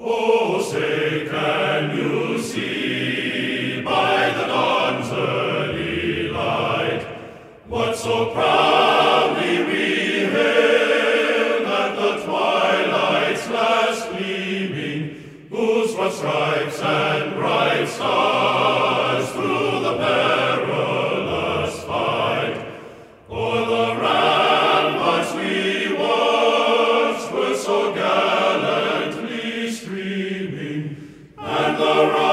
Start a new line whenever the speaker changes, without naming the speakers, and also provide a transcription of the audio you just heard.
Oh, say, can you see by the dawn's early light what so proudly we hailed at the twilight's last gleaming, whose what stripes and bright stars the road.